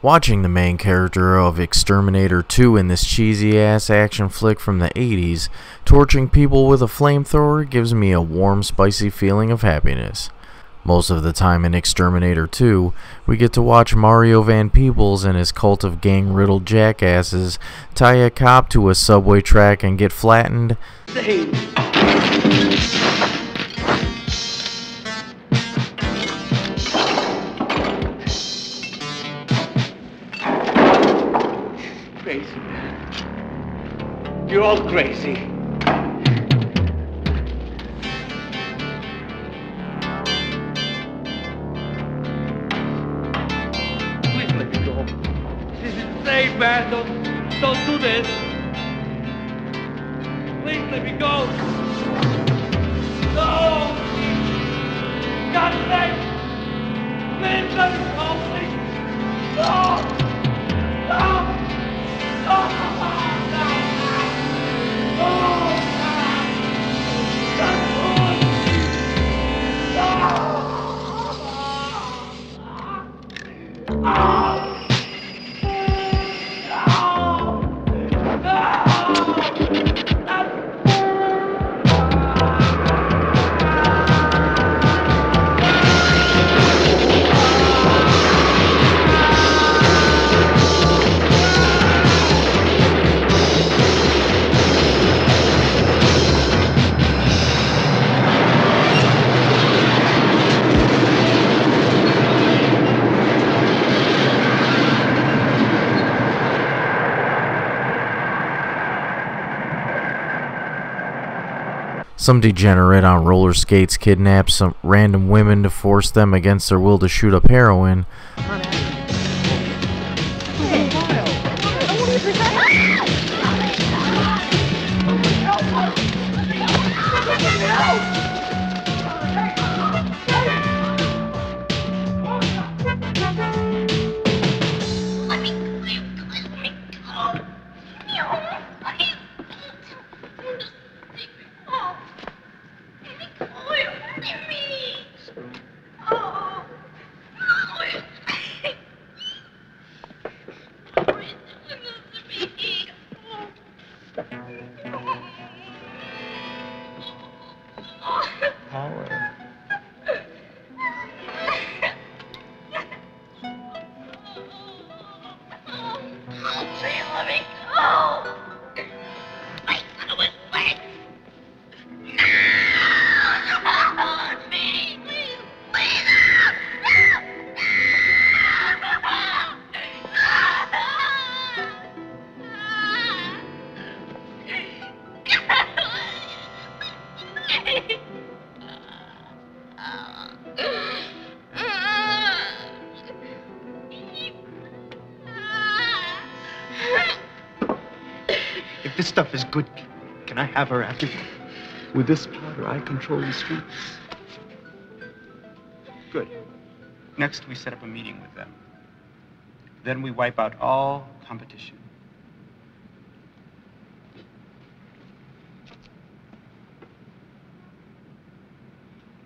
Watching the main character of Exterminator 2 in this cheesy ass action flick from the 80s, torching people with a flamethrower gives me a warm, spicy feeling of happiness. Most of the time in Exterminator 2, we get to watch Mario Van Peebles and his cult of gang riddled jackasses tie a cop to a subway track and get flattened. Crazy. You're all crazy. Some degenerate on roller skates kidnaps some random women to force them against their will to shoot up heroin. If stuff is good, can I have her after? you? With this powder, I control the streets. Good. Next, we set up a meeting with them. Then we wipe out all competition.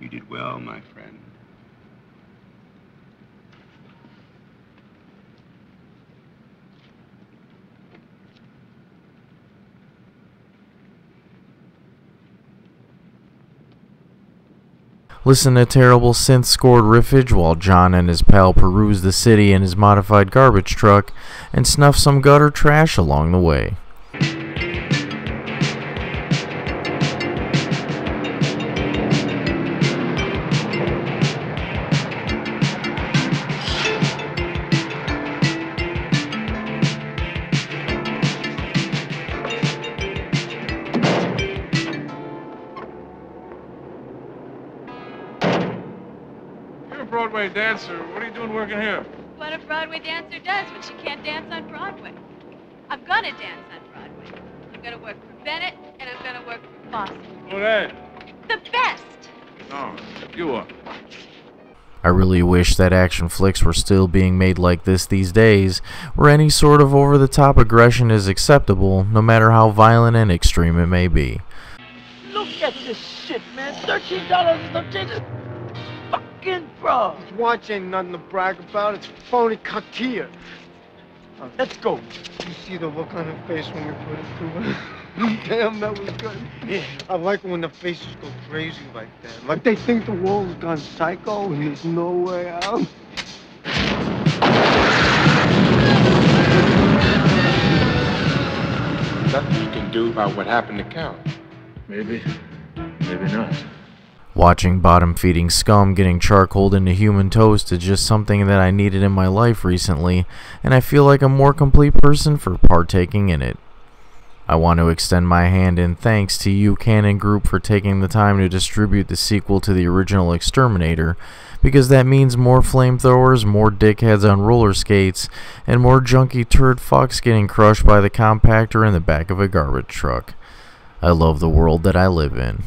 You did well, my friend. Listen to terrible synth scored riffage while John and his pal peruse the city in his modified garbage truck and snuff some gutter trash along the way. Broadway dancer. What are you doing working here? What a Broadway dancer does when she can't dance on Broadway. I'm gonna dance on Broadway. I'm gonna work for Bennett, and I'm gonna work for Fosse. Who that? The best! No, you are. I really wish that action flicks were still being made like this these days, where any sort of over the top aggression is acceptable, no matter how violent and extreme it may be. Look at this shit, man. Thirteen dollars no changes. Fucking bro. Watch ain't nothing to brag about. It's phony cocktier. Let's go. You see the look on her face when we put it through her? Damn, that was good. Yeah. I like when the faces go crazy like that. Like they think the world's gone psycho and there's no way out. Nothing you can do about what happened to Count. Maybe. Maybe not. Watching bottom feeding scum getting charcoaled into human toast is just something that I needed in my life recently, and I feel like a more complete person for partaking in it. I want to extend my hand in thanks to you, Cannon Group, for taking the time to distribute the sequel to the original Exterminator, because that means more flamethrowers, more dickheads on roller skates, and more junky turd fucks getting crushed by the compactor in the back of a garbage truck. I love the world that I live in.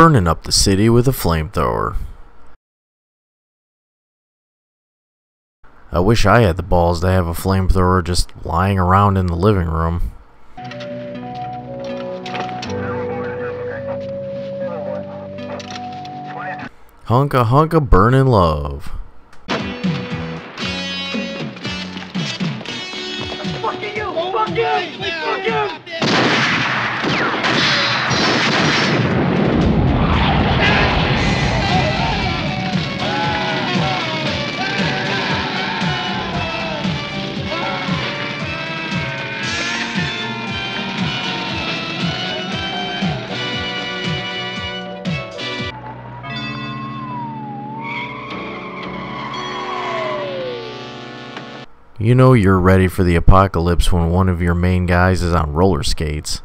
Burning up the city with a flamethrower. I wish I had the balls to have a flamethrower just lying around in the living room. Hunka hunka burning love. You know you're ready for the apocalypse when one of your main guys is on roller skates.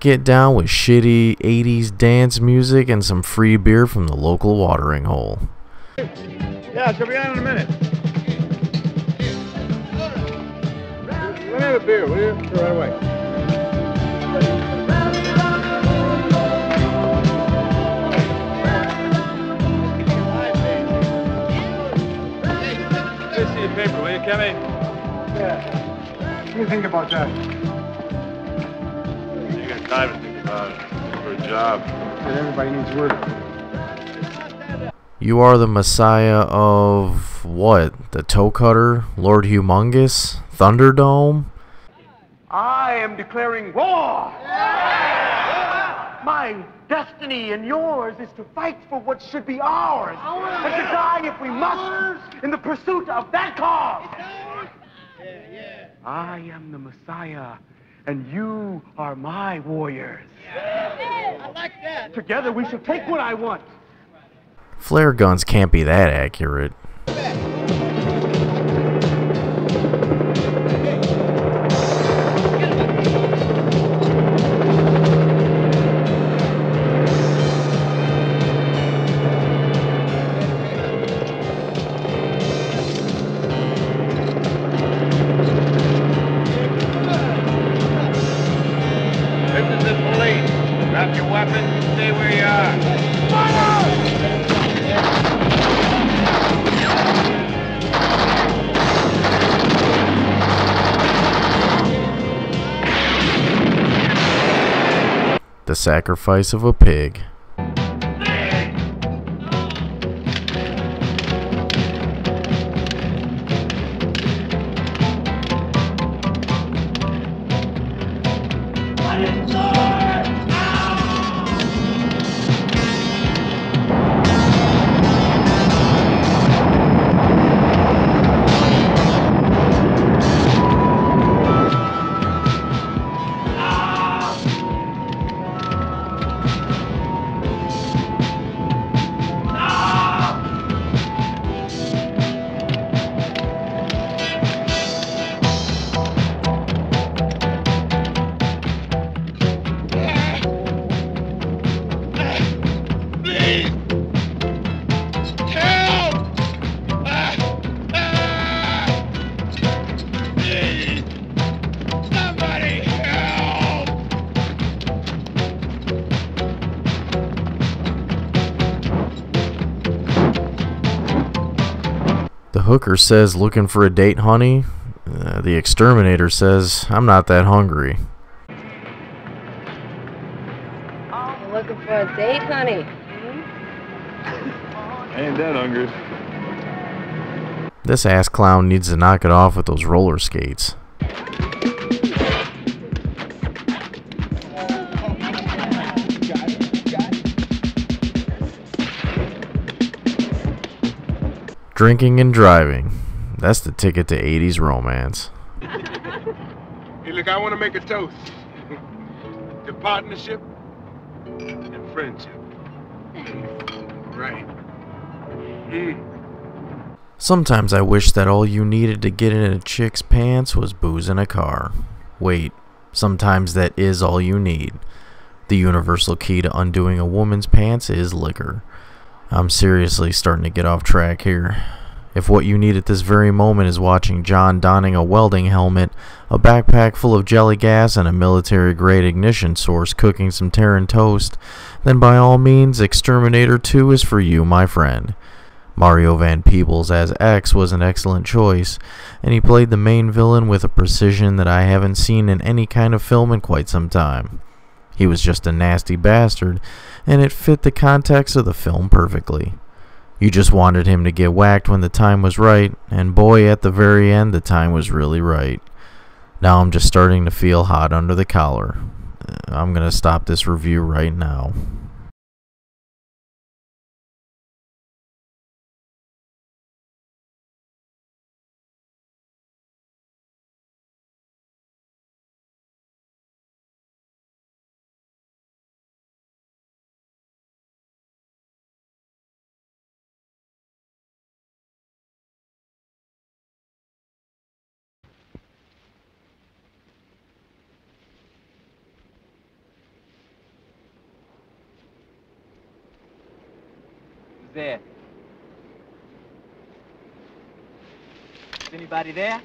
Get down with shitty 80s dance music and some free beer from the local watering hole. Yeah, she'll be on in a minute. Let have a beer, will you? Right away. Your paper, will you, Kenny? Yeah. What do you think about that? You got time to think about it. For a job. And everybody needs work. You are the messiah of what? The Toecutter? Lord Humongous? Thunderdome? I am declaring war. My destiny and yours is to fight for what should be ours. And to die if we must in the pursuit of that cause. I am the Messiah, and you are my warriors. Together we shall take what I want. Flare guns can't be that accurate. Stay where you are. The sacrifice of a pig. Hooker says, looking for a date, honey. Uh, the exterminator says, I'm not that hungry. You looking for a date, honey? Ain't that hungry. This ass clown needs to knock it off with those roller skates. Drinking and driving. That's the ticket to 80s romance. Hey, look, I want to make a toast to partnership and friendship. Right. Mm. Sometimes I wish that all you needed to get in a chick's pants was booze in a car. Wait, sometimes that is all you need. The universal key to undoing a woman's pants is liquor. I'm seriously starting to get off track here. If what you need at this very moment is watching John donning a welding helmet, a backpack full of jelly gas, and a military grade ignition source cooking some Terran toast, then by all means, Exterminator 2 is for you, my friend. Mario Van Peebles as X was an excellent choice, and he played the main villain with a precision that I haven't seen in any kind of film in quite some time. He was just a nasty bastard, and it fit the context of the film perfectly. You just wanted him to get whacked when the time was right, and boy, at the very end, the time was really right. Now I'm just starting to feel hot under the collar. Uh, I'm gonna stop this review right now. There? Is anybody there?